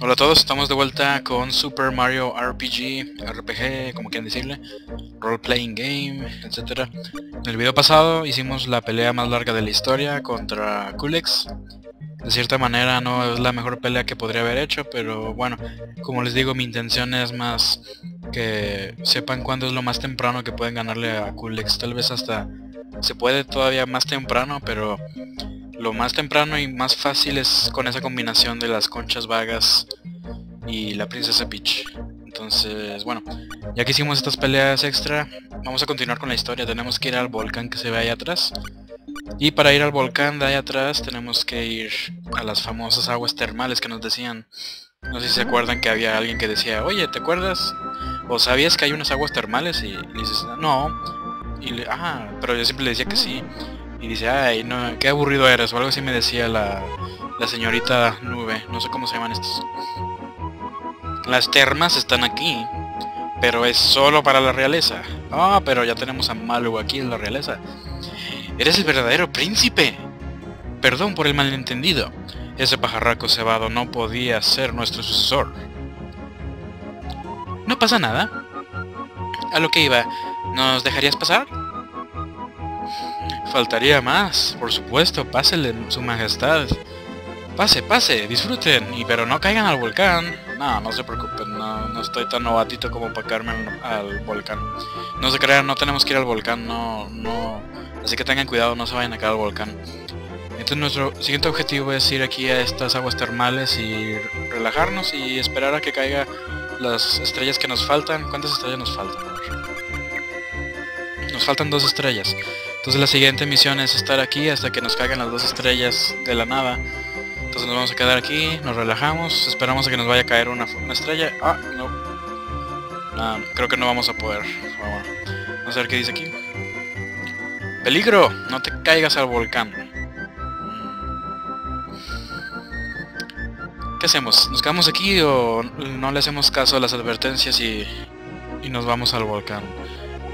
Hola a todos, estamos de vuelta con Super Mario RPG, RPG, como quieran decirle, Role Playing Game, etc. En el video pasado hicimos la pelea más larga de la historia contra Kulex. De cierta manera no es la mejor pelea que podría haber hecho, pero bueno, como les digo, mi intención es más que sepan cuándo es lo más temprano que pueden ganarle a Kulex. Tal vez hasta se puede todavía más temprano, pero lo más temprano y más fácil es con esa combinación de las conchas vagas y la princesa Peach. Entonces, bueno, ya que hicimos estas peleas extra, vamos a continuar con la historia. Tenemos que ir al volcán que se ve ahí atrás. Y para ir al volcán de ahí atrás tenemos que ir a las famosas aguas termales que nos decían. No sé si se acuerdan que había alguien que decía, oye, ¿te acuerdas? ¿O sabías que hay unas aguas termales? Y dices, no. Y le, ah, pero yo siempre le decía que sí. Y dice, ay, no, qué aburrido eres, o algo así me decía la, la señorita nube, no sé cómo se llaman estos. Las termas están aquí, pero es solo para la realeza. Ah, pero ya tenemos a Malu aquí en la realeza. Eres el verdadero príncipe. Perdón por el malentendido. Ese pajarraco cebado no podía ser nuestro sucesor. No pasa nada. A lo que iba, ¿nos dejarías pasar? Faltaría más, por supuesto, pásele, su majestad. Pase, pase, disfruten, y pero no caigan al volcán. No, no se preocupen, no, no estoy tan novatito como para caerme al, al, volcán. No se crean, no tenemos que ir al volcán, no, no... Así que tengan cuidado, no se vayan a caer al volcán. Entonces nuestro siguiente objetivo es ir aquí a estas aguas termales y relajarnos y esperar a que caiga las estrellas que nos faltan. ¿Cuántas estrellas nos faltan? Nos faltan dos estrellas. Entonces la siguiente misión es estar aquí hasta que nos caigan las dos estrellas de la nada. Entonces nos vamos a quedar aquí, nos relajamos, esperamos a que nos vaya a caer una, estrella. Ah, no. Ah, creo que no vamos a poder. Vamos a ver qué dice aquí. ¡Peligro! No te caigas al volcán. ¿Qué hacemos? ¿Nos quedamos aquí o no le hacemos caso a las advertencias y, y nos vamos al volcán?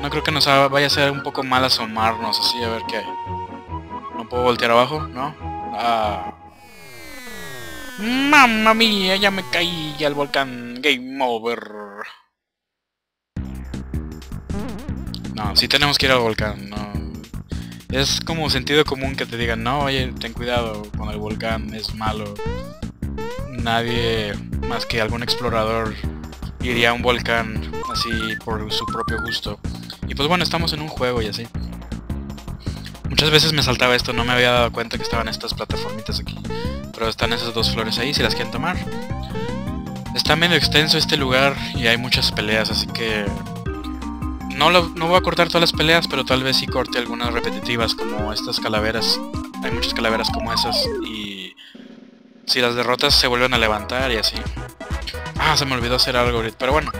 No creo que nos vaya a ser un poco mal asomarnos así a ver qué hay. ¿No puedo voltear abajo? ¿No? Ah. Mamma mía, ya me caí al volcán. Game over. No, sí tenemos que ir al volcán, no. Es como sentido común que te digan, no, oye, ten cuidado con el volcán, es malo. Nadie más que algún explorador iría a un volcán así por su propio gusto. Y pues bueno, estamos en un juego y así. Muchas veces me saltaba esto, no me había dado cuenta que estaban estas plataformitas aquí. Pero están esas dos flores ahí, si las quieren tomar. Está medio extenso este lugar y hay muchas peleas, así que... No, no voy a cortar todas las peleas, pero tal vez sí corte algunas repetitivas como estas calaveras. Hay muchas calaveras como esas y... Si las derrotas se vuelven a levantar y así. Ah, se me olvidó hacer algo ahorita, pero bueno.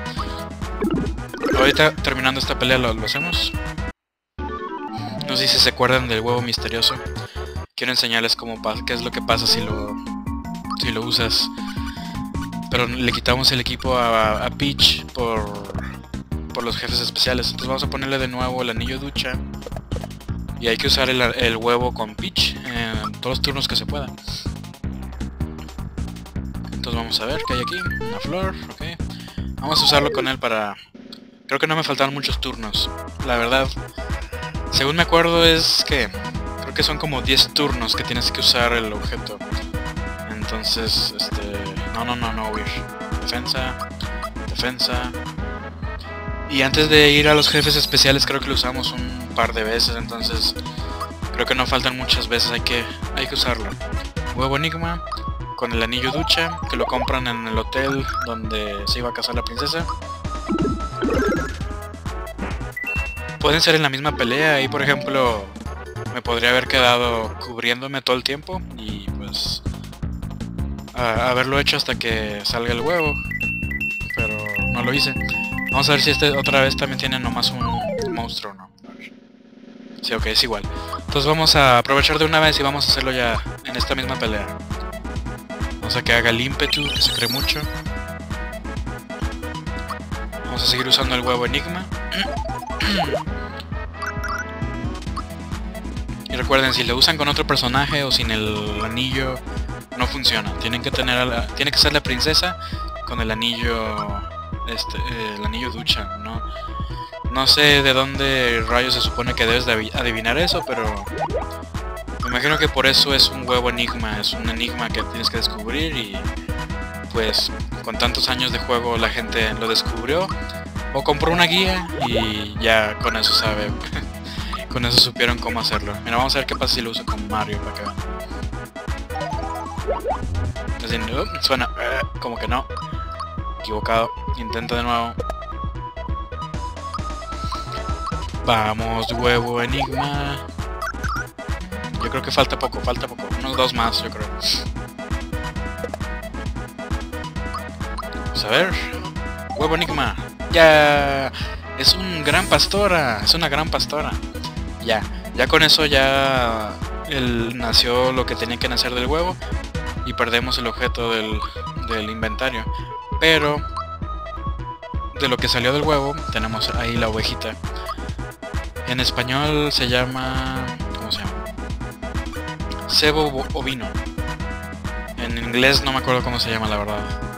Ahorita terminando esta pelea lo, hacemos. No sé si se acuerdan del huevo misterioso. Quiero enseñarles cómo qué es lo que pasa si lo si lo usas. Pero le quitamos el equipo a, a Peach por por los jefes especiales. Entonces vamos a ponerle de nuevo el anillo ducha. Y hay que usar el, el huevo con Peach en todos los turnos que se pueda. Entonces vamos a ver qué hay aquí. Una flor, ok. Vamos a usarlo con él para Creo que no me faltaron muchos turnos. La verdad, según me acuerdo es que creo que son como 10 turnos que tienes que usar el objeto. Entonces, este... No, no, no, no, huir. Defensa, defensa. Y antes de ir a los jefes especiales creo que lo usamos un par de veces, entonces creo que no faltan muchas veces, hay que, hay que usarlo. Huevo Enigma, con el anillo ducha, que lo compran en el hotel donde se iba a casar la princesa. Pueden ser en la misma pelea. Y por ejemplo me podría haber quedado cubriéndome todo el tiempo y pues haberlo hecho hasta que salga el huevo pero no lo hice. Vamos a ver si este otra vez también tiene nomás un monstruo no sí ok es igual. Entonces vamos a aprovechar de una vez y vamos a hacerlo ya en esta misma pelea. Vamos a que haga el ímpetu que se cree mucho. Vamos a seguir usando el huevo enigma y recuerden, si lo usan con otro personaje o sin el anillo, no funciona. Tienen que tener, la, tiene que ser la princesa con el anillo, este, el anillo ducha, ¿no? No sé de dónde rayos se supone que debes de adivinar eso, pero me imagino que por eso es un huevo enigma, es un enigma que tienes que descubrir y pues con tantos años de juego la gente lo descubrió o compró una guía y ya con eso sabe, con eso supieron cómo hacerlo. Mira, vamos a ver qué pasa si lo uso con Mario para que vean. suena eh, como que no. Equivocado. Intento de nuevo. Vamos, huevo enigma. Yo creo que falta poco, falta poco. Unos dos más, yo creo. Vamos a ver. Huevo enigma. Ya. Es un gran pastora. Es una gran pastora. Ya. Ya con eso ya... Nació lo que tenía que nacer del huevo. Y perdemos el objeto del, del inventario. Pero... De lo que salió del huevo, tenemos ahí la ovejita. En español se llama... ¿Cómo se llama? Cebo ovino. En inglés no me acuerdo cómo se llama la verdad.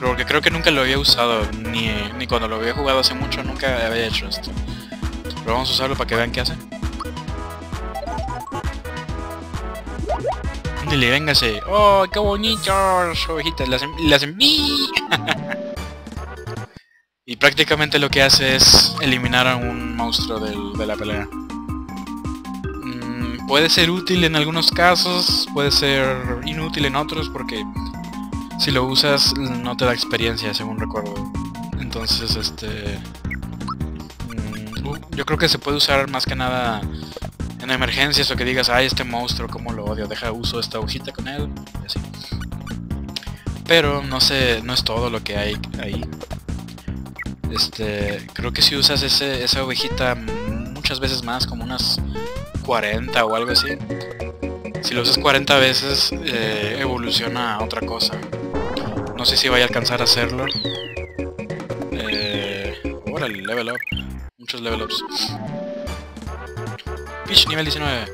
Porque creo que nunca lo había usado, ni, ni cuando lo había jugado hace mucho nunca había hecho esto. Pero vamos a usarlo para que vean qué hace. Dile, véngase. ¡Oh, qué bonitos! Ovejitas, las, las enví. Y prácticamente lo que hace es eliminar a un monstruo de la pelea. Mm, puede ser útil en algunos casos, puede ser inútil en otros porque si lo usas no te da experiencia según recuerdo. Entonces este... Mm, uh, yo creo que se puede usar más que nada en emergencias o que digas, ay este monstruo, como lo odio, deja uso esta hojita con él. Así. Pero no sé, no es todo lo que hay ahí. Este, creo que si usas ese, esa ovejita muchas veces más, como unas 40 o algo así. Si lo usas 40 veces, eh, evoluciona a otra cosa. No sé si vaya a alcanzar a hacerlo. Eh, órale, level up. Muchos level ups. Fish nivel 19.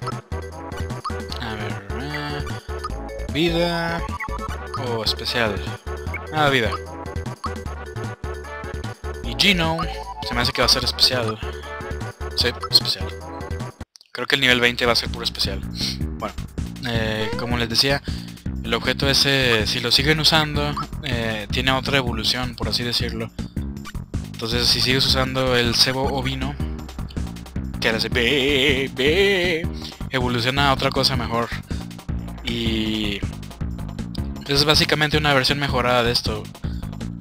A ver. Eh, vida. O especial. Ah, vida. Gino se me hace que va a ser especial. Sí, especial. Creo que el nivel 20 va a ser puro especial. Bueno, eh, como les decía, el objeto ese, si lo siguen usando, eh, tiene otra evolución, por así decirlo. Entonces, si sigues usando el cebo ovino, que hace be, evoluciona a otra cosa mejor. Y es básicamente una versión mejorada de esto.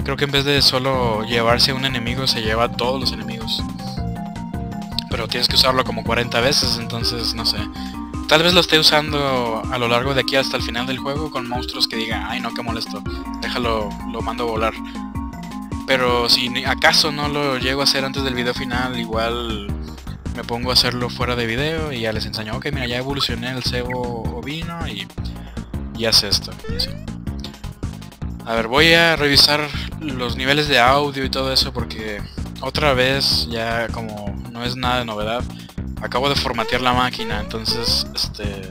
Creo que en vez de solo llevarse un enemigo, se lleva a todos los enemigos. Pero tienes que usarlo como 40 veces, entonces no sé. Tal vez lo esté usando a lo largo de aquí hasta el final del juego con monstruos que digan, ay no, qué molesto, déjalo, lo mando a volar. Pero si acaso no lo llego a hacer antes del video final, igual me pongo a hacerlo fuera de video y ya les enseño, ok, mira, ya evolucioné el cebo ovino y, y hace esto. A ver, voy a revisar los niveles de audio y todo eso porque otra vez ya como no es nada de novedad acabo de formatear la máquina entonces este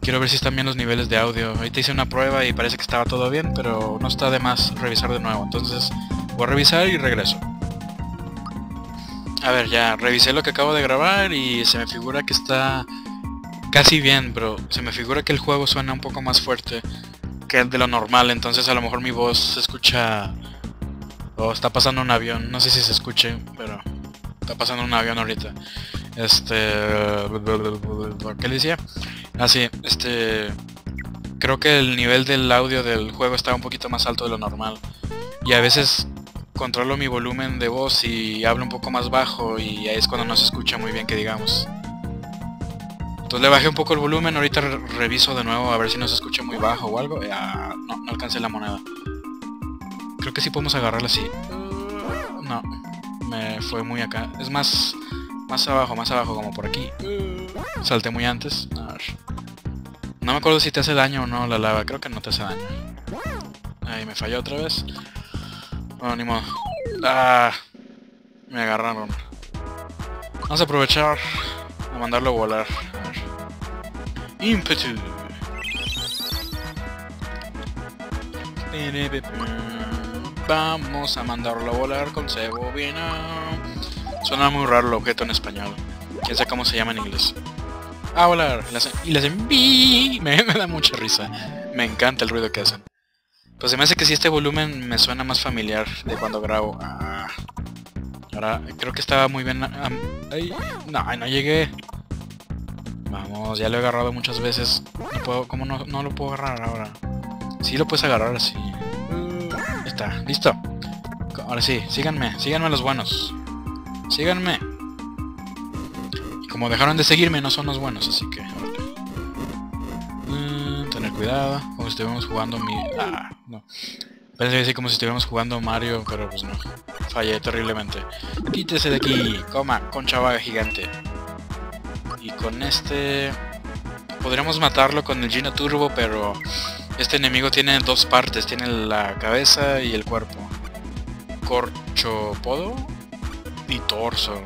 quiero ver si están bien los niveles de audio. Ahorita hice una prueba y parece que estaba todo bien pero no está de más revisar de nuevo. Entonces voy a revisar y regreso. A ver ya revisé lo que acabo de grabar y se me figura que está casi bien pero se me figura que el juego suena un poco más fuerte que de lo normal, entonces a lo mejor mi voz se escucha... O está pasando un avión, no sé si se escuche, pero está pasando un avión ahorita. Este... ¿Qué le decía? Así, ah, este... Creo que el nivel del audio del juego está un poquito más alto de lo normal. Y a veces controlo mi volumen de voz y hablo un poco más bajo y ahí es cuando no se escucha muy bien que digamos. Entonces le bajé un poco el volumen, ahorita reviso de nuevo a ver si no se escucha muy bajo o algo. Ya, no, no alcancé la moneda. Creo que sí podemos agarrarla así. No, me fue muy acá. Es más, más abajo, más abajo, como por aquí. Salté muy antes. No me acuerdo si te hace daño o no la lava. Creo que no te hace daño. Ahí me falló otra vez. Bueno, ni modo. Ah, me agarraron. Vamos a aprovechar a mandarlo a volar. A ver. Impetu. Vamos a mandarlo a volar con cebobina. Suena muy raro el objeto en español. Quién sabe cómo se llama en inglés. A volar. Y las envío. Me, me da mucha risa. Me encanta el ruido que hacen. Pues se me hace que si este volumen me suena más familiar de cuando grabo. Ah. Ahora creo que estaba muy bien... ay, no, no llegué. Vamos, ya lo he agarrado muchas veces. No puedo, ¿Cómo no, no lo puedo agarrar ahora? Sí lo puedes agarrar así. está, listo. Ahora sí, síganme, síganme los buenos. Síganme. Y como dejaron de seguirme, no son los buenos, así que... Mm, tener cuidado, como si estuviéramos jugando mi... Ah, no. Parece decir como si estuviéramos jugando Mario, pero pues no. Fallé terriblemente. Quítese de aquí, coma, concha vaga gigante. Y con este... Podríamos matarlo con el Gina Turbo, pero este enemigo tiene dos partes, tiene la cabeza y el cuerpo. Corchopodo y torso.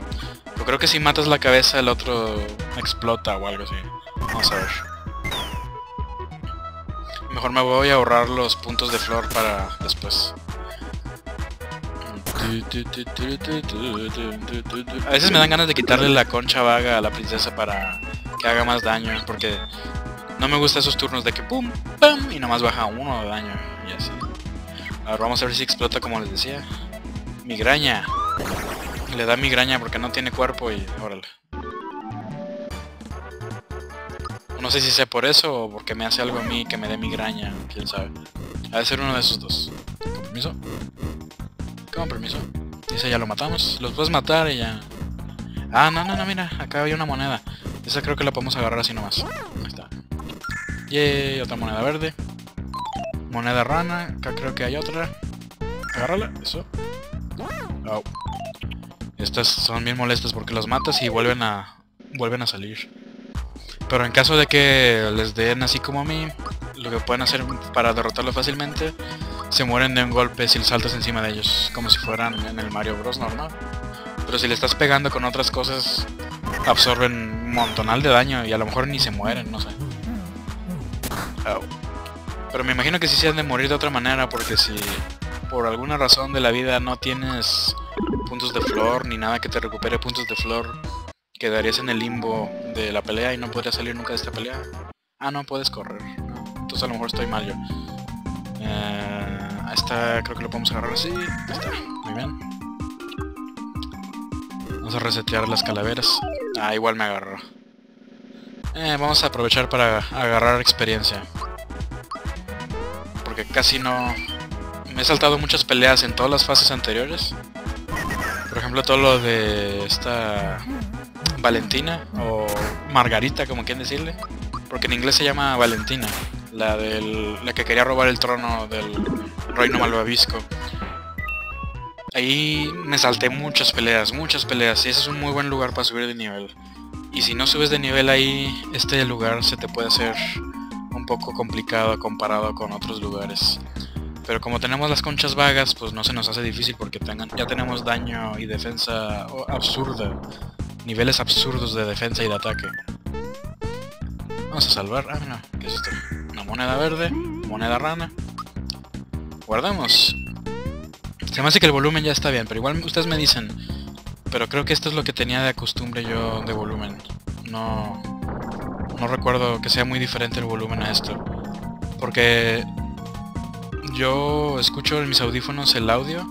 Yo creo que si matas la cabeza el otro explota o algo así. Vamos a ver. Mejor me voy a ahorrar los puntos de flor para después. A veces me dan ganas de quitarle la concha vaga a la princesa para que haga más daño, porque no me gustan esos turnos de que pum, pum, y nomás baja uno de daño, y así. Ahora vamos a ver si explota como les decía. Migraña. Le da migraña porque no tiene cuerpo y órale. No sé si sea por eso o porque me hace algo a mí que me dé migraña, quién sabe. Ha de ser uno de esos dos. Con permiso. Con permiso. Dice ya lo matamos. Los puedes matar y ya. Ah, no, no, no, mira, acá había una moneda. Esa creo que la podemos agarrar así nomás. Ahí está. Yay, otra moneda verde. Moneda rana, acá creo que hay otra. Agárrala, eso. Estas son bien molestas porque los matas y vuelven a vuelven a salir. Pero en caso de que les den así como a mí, lo que pueden hacer para derrotarlo fácilmente, se mueren de un golpe si saltas encima de ellos, como si fueran en el Mario Bros normal. Pero si le estás pegando con otras cosas, absorben un montonal de daño y a lo mejor ni se mueren, no sé. Pero me imagino que sí se han de morir de otra manera, porque si por alguna razón de la vida no tienes puntos de flor ni nada que te recupere puntos de flor, quedarías en el limbo de la pelea y no podrías salir nunca de esta pelea. Ah, no, puedes correr. Entonces a lo mejor estoy mal yo. Eh, esta creo que lo podemos agarrar así. Está, muy bien. Vamos a resetear las calaveras. Ah, igual me agarró. Eh, vamos a aprovechar para agarrar experiencia. Porque casi no... Me he saltado muchas peleas en todas las fases anteriores. Todo lo de esta Valentina o Margarita, como quieren decirle. Porque en inglés se llama Valentina, la del la que quería robar el trono del reino malvavisco. Ahí me salté muchas peleas, muchas peleas, y ese es un muy buen lugar para subir de nivel. Y si no subes de nivel ahí, este lugar se te puede hacer un poco complicado comparado con otros lugares. Pero como tenemos las conchas vagas, pues no se nos hace difícil porque tengan, ya tenemos daño y defensa absurda niveles absurdos de defensa y de ataque. Vamos a salvar... Ah, no, ¿qué es esto? Una moneda verde, moneda rana. Guardamos. Se me hace que el volumen ya está bien, pero igual ustedes me dicen. Pero creo que esto es lo que tenía de costumbre yo de volumen. No... No recuerdo que sea muy diferente el volumen a esto. Porque yo escucho en mis audífonos el audio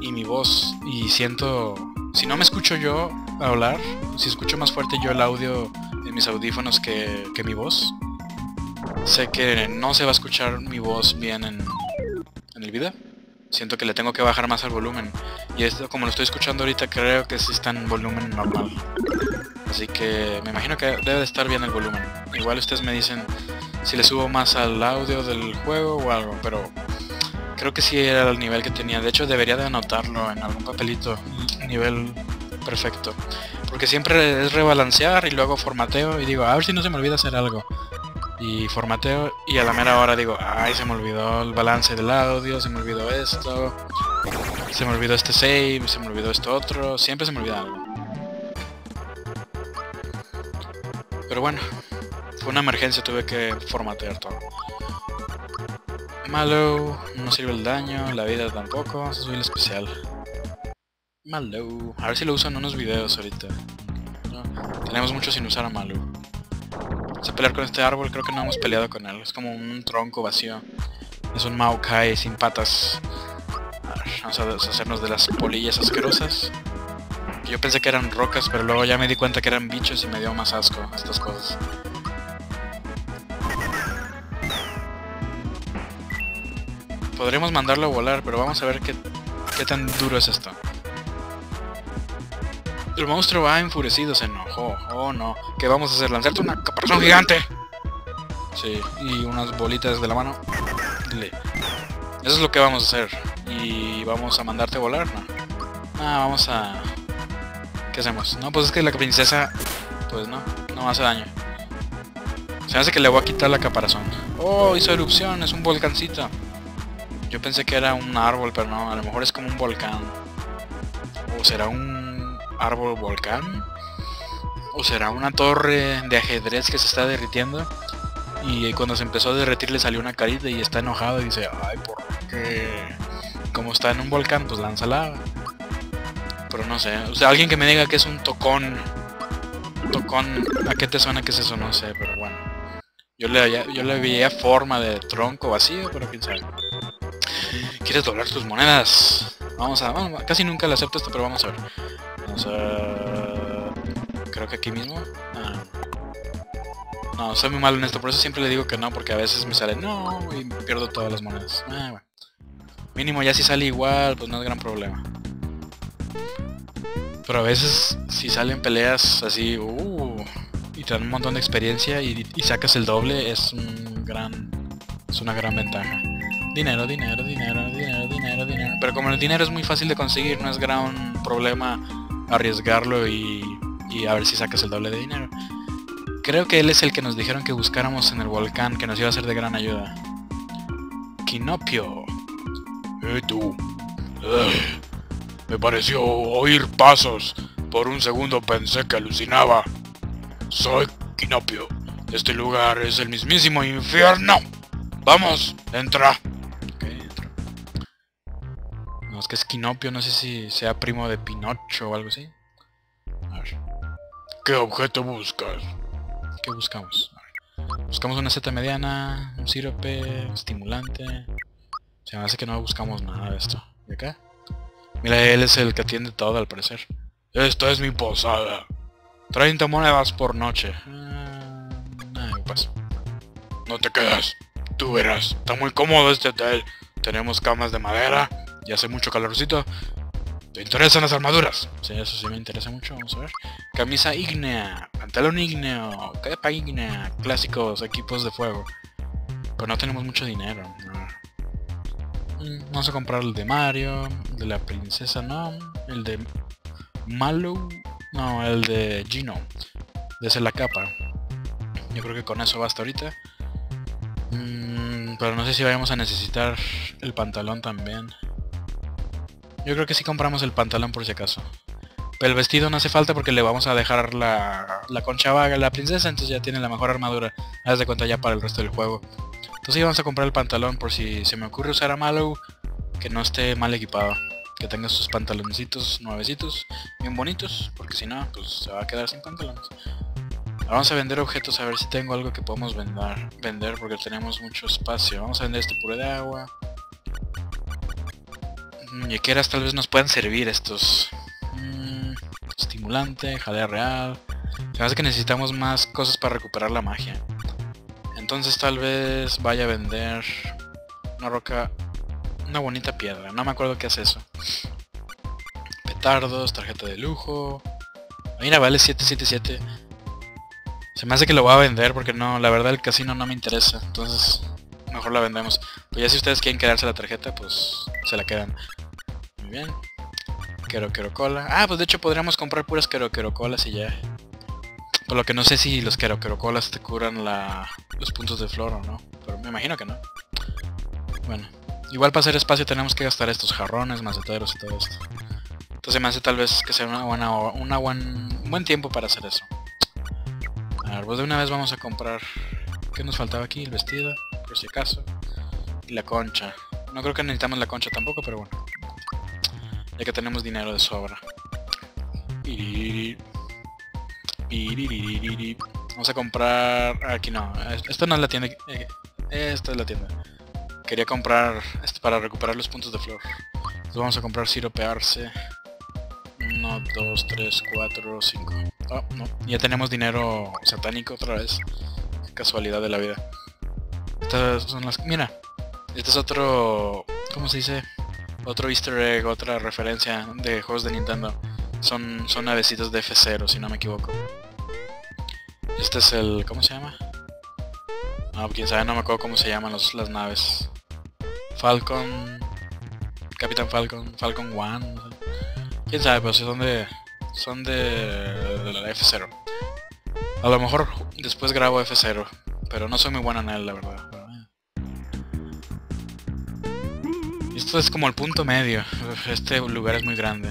y mi voz y siento... Si no me escucho yo, hablar, si escucho más fuerte yo el audio en mis audífonos que, mi voz, sé que no se va a escuchar mi voz bien en, en el video. Siento que le tengo que bajar más al volumen. Y esto, como lo estoy escuchando ahorita, creo que sí está en volumen normal. Así que me imagino que debe de estar bien el volumen. Igual ustedes me dicen si le subo más al audio del juego o algo, pero creo que sí era el nivel que tenía. De hecho, debería de anotarlo en algún papelito. Nivel perfecto. Porque siempre es rebalancear y luego formateo y digo, a ver si no se me olvida hacer algo. Y formateo y a la mera hora digo, ay, se me olvidó el balance del audio, se me olvidó esto, se me olvidó este save, se me olvidó esto otro, siempre se me olvida algo. Pero bueno, Fue una emergencia, tuve que formatear todo. Malo, no sirve el daño, la vida tampoco, soy el especial. Malo, a ver si lo uso en unos videos ahorita. tenemos mucho sin usar a Malo. Vamos a pelear con este árbol, creo que no hemos peleado con él, es como un tronco vacío. Es un Maokai sin patas. vamos a deshacernos de las polillas asquerosas. Yo pensé que eran rocas, pero luego ya me di cuenta que eran bichos y me dio más asco estas cosas. Podríamos mandarlo a volar, pero vamos a ver qué, qué tan duro es esto. El monstruo va enfurecido, se enojó. Oh no. ¿Qué vamos a hacer? ¿Lanzarte una caparazón gigante? Sí, y unas bolitas de la mano. Eso es lo que vamos a hacer. ¿Y vamos a mandarte a volar? No. Ah, vamos a... ¿Qué hacemos? No, pues es que la princesa... Pues no, no hace daño. Se hace que le voy a quitar la caparazón. Oh, hizo erupción, es un volcancito. Yo pensé que era un árbol, pero no, a lo mejor es como un volcán. ¿O será un árbol volcán? ¿O será una torre de ajedrez que se está derritiendo? Y cuando se empezó a derretir le salió una carita y está enojado y dice, ay, ¿por qué? Como está en un volcán, pues lanza lava. Pero no sé, o sea, alguien que me diga que es un tocón. Tocón, ¿a qué te suena que es eso? No sé, pero bueno. Yo le, yo le veía forma de tronco vacío, pero quién sabe. ¿Quieres doblar tus monedas? Vamos a... casi nunca le acepto esto, pero vamos a ver. Vamos a... Creo que aquí mismo. Ah. No, soy muy malo en esto, por eso siempre le digo que no, porque a veces me sale no y pierdo todas las monedas. Ah, Mínimo ya si sale igual, pues no es gran problema. Pero a veces si salen peleas así, uh, y te dan un montón de experiencia y sacas el doble, es un gran... es una gran ventaja. Dinero, dinero, dinero, dinero, dinero, dinero. Pero como el dinero es muy fácil de conseguir, no es gran problema arriesgarlo y, y a ver si sacas el doble de dinero. Creo que él es el que nos dijeron que buscáramos en el volcán, que nos iba a ser de gran ayuda. Kinopio. Eh, tú. me pareció oír pasos. Por un segundo pensé que alucinaba. Soy Kinopio. Este lugar es el mismísimo infierno. Vamos, entra. Es que es Quinopio, no sé si sea primo de Pinocho o algo así. A ver. ¿Qué objeto buscas? ¿Qué buscamos? Buscamos una seta mediana, un sirope, estimulante. Se me hace que no buscamos nada de esto. ¿De acá? Mira, él es el que atiende todo al parecer. Esta es mi posada. 30 monedas por noche. Ah. No te quedas. Tú verás. Está muy cómodo este hotel. Tenemos camas de madera y hace mucho calorcito. ¿Te interesan las armaduras? Sí, eso sí me interesa mucho, vamos a ver. Camisa ígnea, pantalón ígneo, capa ígnea, clásicos equipos de fuego. Pero no tenemos mucho dinero. Mm, vamos a comprar el de Mario, el de la princesa no, el de Malo, no, el de Gino. De la capa. Yo creo que con eso basta ahorita. Mm, pero no sé si vayamos a necesitar el pantalón también. Yo creo que sí compramos el pantalón por si acaso. Pero el vestido no hace falta porque le vamos a dejar la, la concha vaga a la princesa, entonces ya tiene la mejor armadura. Haz de cuenta ya para el resto del juego. Entonces vamos a comprar el pantalón por si se me ocurre usar a Mallow, que no esté mal equipado. Que tenga sus pantaloncitos nuevecitos, bien bonitos, porque si no, pues se va a quedar sin pantalones. Vamos a vender objetos, a ver si tengo algo que podemos vender, vender porque tenemos mucho espacio. Vamos a vender este puro de agua muñequeras tal vez nos puedan servir estos. Mm, estimulante, jalea real. Se hace que necesitamos más cosas para recuperar la magia. Entonces tal vez vaya a vender una roca, una bonita piedra. No me acuerdo qué hace eso. Petardos, tarjeta de lujo. Mira, vale 777. Se me hace que lo voy a vender porque no, la verdad el casino no me interesa. Entonces, mejor la vendemos. Pues ya si ustedes quieren quedarse la tarjeta, pues se la quedan. Muy bien. Quero Quero Cola. Ah, pues de hecho podríamos comprar puras Quero Quero Colas y ya. Por lo que no sé si los Quero Quero Colas te curan la, los puntos de flor o no. Pero me imagino que no. Bueno. Igual para hacer espacio tenemos que gastar estos jarrones, maceteros y todo esto. Entonces me hace tal vez que sea una buena, una buen, un buen tiempo para hacer eso. A ver, pues de una vez vamos a comprar... ¿Qué nos faltaba aquí? El vestido, por si acaso. Y la concha. No creo que necesitamos la concha tampoco, pero bueno. Ya que tenemos dinero de sobra. Vamos a comprar... Aquí no. Esta no es la tienda. Eh, esta es la tienda. Quería comprar este para recuperar los puntos de flor. Entonces vamos a comprar siropearse. 1, 2, 3, 4, 5. Oh, no. Ya tenemos dinero satánico otra vez. Casualidad de la vida. Estas son las... Mira. Este es otro... ¿Cómo se dice? Otro easter egg, otra referencia de juegos de Nintendo. Son, son de F0, si no me equivoco. Este es el... ¿Cómo se llama? No, quién sabe, no me acuerdo cómo se llaman los, las naves. Falcon... Capitán Falcon, Falcon One... Quién sabe, pero si son de... Son de, de la F0. A lo mejor después grabo F0, pero no soy muy bueno en él, la verdad. Esto es como el punto medio. Este lugar es muy grande.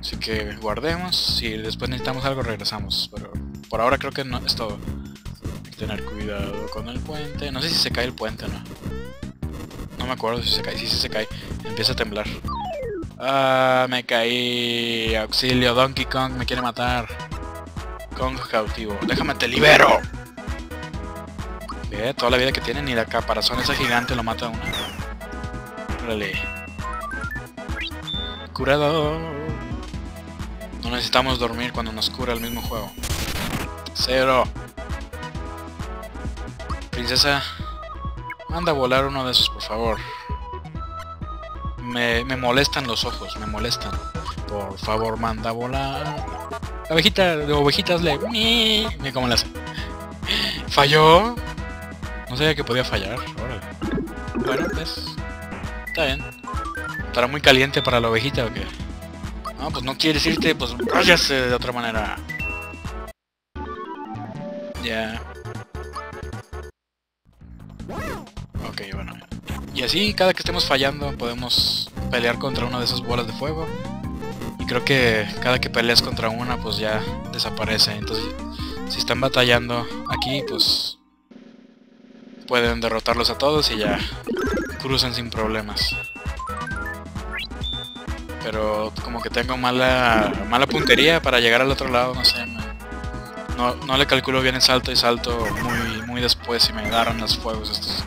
Así que guardemos. Si después necesitamos algo regresamos. Pero por ahora creo que no es todo. Hay que tener cuidado con el puente. No sé si se cae el puente o no. No me acuerdo si se cae. Si sí, se cae. Empieza a temblar. Ah, me caí. Auxilio, Donkey Kong me quiere matar. Kong cautivo. Déjame te libero. Toda la vida que tiene ni la caparazón esa gigante lo mata a uno. Órale. Curado. No necesitamos dormir cuando nos cura el mismo juego. Cero. Princesa, manda a volar uno de esos, por favor. Me, molestan los ojos, me molestan. Por favor, manda a volar. La ovejita de ovejitas le... Mira cómo le hace. ¿Falló? No sabía que podía fallar. Bueno, pues... Está bien. ¿Estará muy caliente para la ovejita o qué? No, pues no quieres irte, pues váyase de otra manera. Ya. Ok, bueno. Y así, cada que estemos fallando, podemos pelear contra una de esas bolas de fuego. Y creo que cada que peleas contra una, pues ya desaparece. Entonces, si están batallando aquí, pues pueden derrotarlos a todos y ya cruzan sin problemas. Pero como que tengo mala mala puntería para llegar al otro lado, no sé. no, no le calculo bien el salto y salto muy, muy después y me agarran los fuegos estos.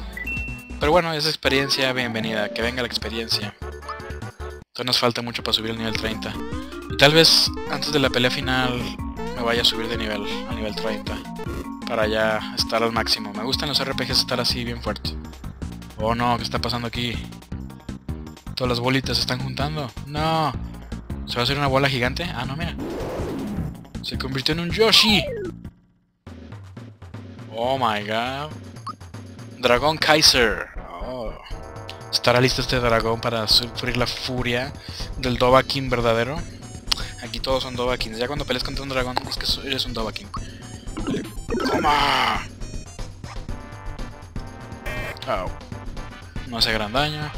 Pero bueno, esa experiencia, bienvenida, que venga la experiencia. Todavía nos falta mucho para subir al nivel 30. Y tal vez antes de la pelea final me vaya a subir de nivel, a nivel 30. Para ya estar al máximo. Me gustan los RPGs estar así bien fuerte. Oh no, ¿qué está pasando aquí? Todas las bolitas se están juntando. No. ¿Se va a hacer una bola gigante? Ah, no, mira. Se convirtió en un Yoshi. Oh my god. Dragón Kaiser. ¿Estará listo este dragón para sufrir la furia del Dovakin verdadero? Aquí todos son Dovakins. Ya cuando peleas contra un dragón es que eres un Dovakin. ¡Toma! Oh. No hace gran daño.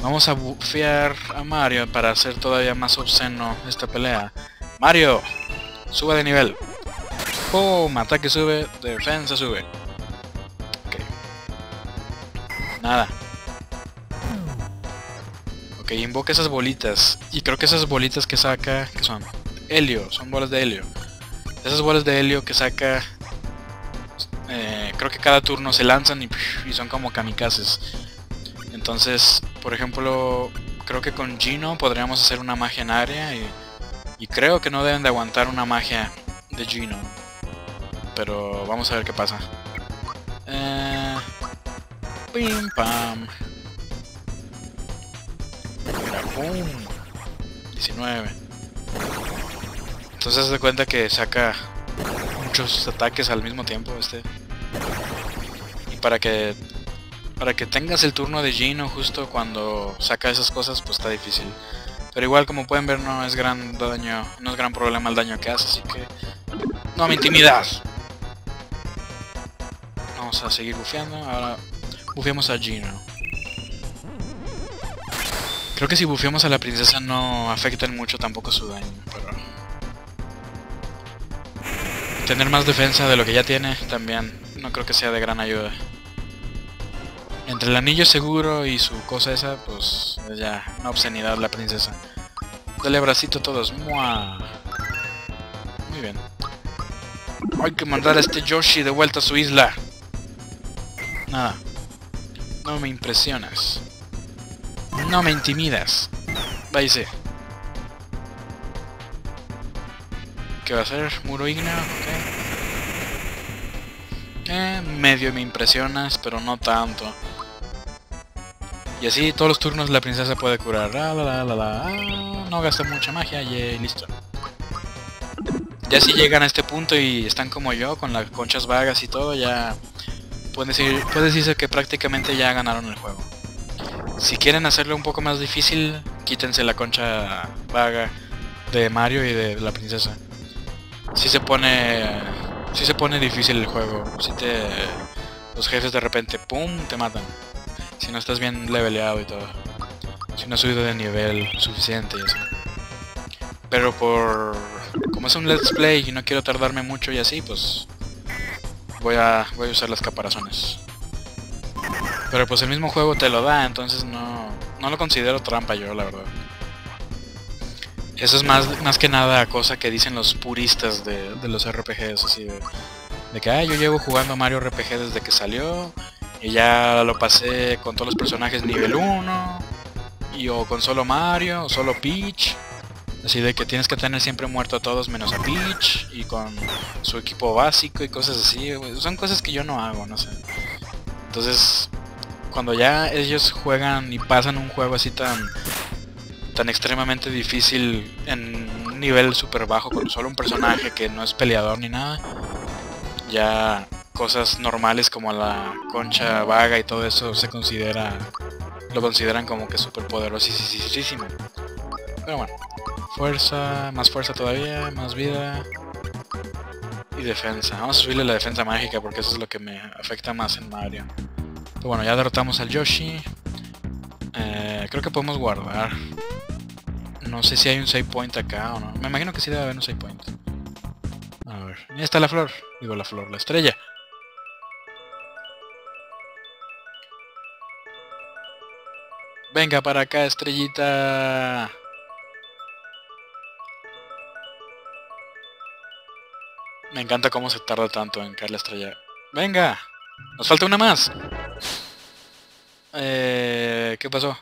Vamos a bufear a Mario para hacer todavía más obsceno esta pelea. ¡Mario! Sube de nivel. ¡Pum! Ataque sube, defensa sube. Ok. Nada. Ok, invoca esas bolitas. Y creo que esas bolitas que saca, que son? Helio, son bolas de helio. Esas bolas de helio que saca... Eh, creo que cada turno se lanzan y, y son como kamikazes. Entonces, por ejemplo, creo que con Gino podríamos hacer una magia en área y, y creo que no deben de aguantar una magia de Gino. Pero vamos a ver qué pasa. Eh, pim pam. 19. Entonces se cuenta que saca muchos ataques al mismo tiempo este. Y para que para que tengas el turno de Gino justo cuando saca esas cosas, pues está difícil. Pero igual como pueden ver no es gran daño, no es gran problema el daño que hace, así que no me intimidas. Vamos a seguir bufeando, ahora bufeamos a Gino. Creo que si bufeamos a la princesa no afectan mucho tampoco su daño, pero... tener más defensa de lo que ya tiene también no creo que sea de gran ayuda. Entre el anillo seguro y su cosa esa, pues es ya una obscenidad la princesa. Dale bracito a todos. Muy bien. Hay que mandar a este Yoshi de vuelta a su isla. Nada. No me impresionas. No me intimidas. Váyase. ¿Qué va a hacer? Muro ígneo, Eh, medio me impresionas, pero no tanto. Y así todos los turnos la princesa puede curar. Ah, no gasta mucha magia y listo. Ya si llegan a este punto y están como yo, con las conchas vagas y todo, ya puede, decir, puede decirse que prácticamente ya ganaron el juego. Si quieren hacerlo un poco más difícil, quítense la concha vaga de Mario y de la princesa si se pone si se pone difícil el juego si te los jefes de repente pum te matan si no estás bien leveleado y todo. Si no has subido de nivel suficiente y así. Pero por como es un let's play y no quiero tardarme mucho y así pues voy a voy a usar las caparazones. Pero pues el mismo juego te lo da entonces no no lo considero trampa yo la verdad. Eso es más, más que nada cosa que dicen los puristas de, los RPGs, así de, que ah, yo llevo jugando Mario RPG desde que salió y ya lo pasé con todos los personajes nivel 1 y o con solo Mario o solo Peach. Así de que tienes que tener siempre muerto a todos menos a Peach y con su equipo básico y cosas así. Son cosas que yo no hago, no sé. Entonces, cuando ya ellos juegan y pasan un juego así tan tan extremadamente difícil en un nivel super bajo con solo un personaje que no es peleador ni nada. Ya cosas normales como la concha vaga y todo eso se considera lo consideran como que super poderosísimo. Pero bueno, fuerza, más fuerza todavía, más vida y defensa. Vamos a subirle la defensa mágica porque eso es lo que me afecta más en Mario. Pero bueno, ya derrotamos al Yoshi. Eh, creo que podemos guardar. No sé si hay un save point acá o no. Me imagino que sí debe haber un save point. A ver. Ahí está la flor. Digo la flor, la estrella. Venga para acá, estrellita. Me encanta cómo se tarda tanto en caer la estrella. ¡Venga! ¡Nos falta una más! Eh, ¿Qué pasó?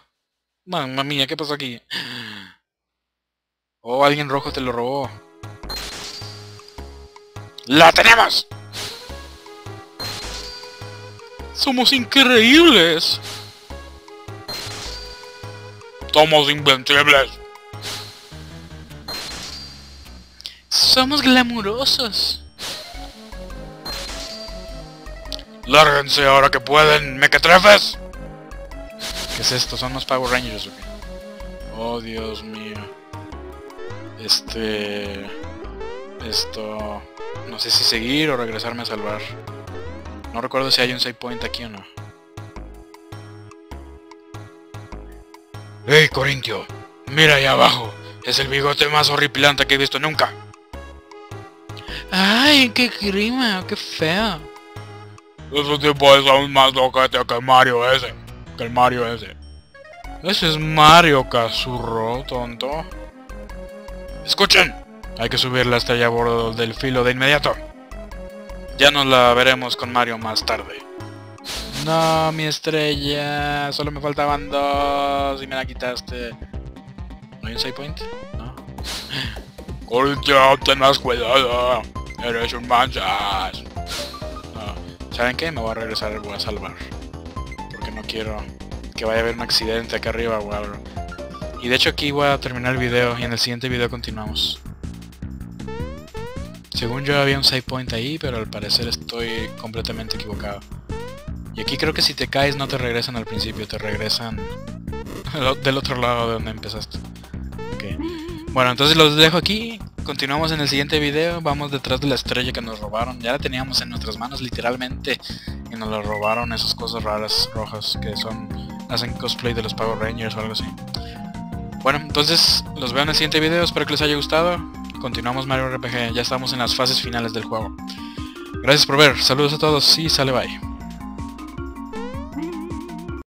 Mamma mía, ¿qué pasó aquí? Oh, alguien rojo te lo robó. ¡La tenemos! ¡Somos increíbles! ¡Somos invencibles! ¡Somos glamurosos! ¡Lárguense ahora que pueden, mequetrefes! ¿Qué es esto? ¿Son los Power Rangers o qué? Oh, Dios mío. Este... Esto... No sé si seguir o regresarme a salvar. No recuerdo si hay un save point aquí o no. ¡Hey, Corintio! Mira ahí abajo. Es el bigote más horripilante que he visto nunca. ¡Ay, qué grima! ¡Qué feo! Ese tipo es aún más loquete que el Mario ese. Que el Mario ese. Ese es Mario, Cazurro, tonto. Escuchen, hay que subir la estrella a bordo del filo de inmediato. Ya nos la veremos con Mario más tarde. No, mi estrella. Solo me faltaban dos y me la quitaste. ¿No hay un save point? No. Ten más cuidado. Eres un manchas. No. ¿Saben qué? Me voy a regresar voy a salvar. Porque no quiero que vaya a haber un accidente acá arriba algo. Y de hecho aquí voy a terminar el video y en el siguiente video continuamos. Según yo había un save point ahí, pero al parecer estoy completamente equivocado. Y aquí creo que si te caes no te regresan al principio, te regresan del otro lado de donde empezaste. Bueno, entonces los dejo aquí. Continuamos en el siguiente video. Vamos detrás de la estrella que nos robaron. Ya la teníamos en nuestras manos literalmente. Y nos la robaron esas cosas raras rojas que son... Hacen cosplay de los Power Rangers o algo así. Bueno, entonces los veo en el siguiente video, espero que les haya gustado. continuamos Mario RPG, ya estamos en las fases finales del juego. Gracias por ver, saludos a todos y sale bye.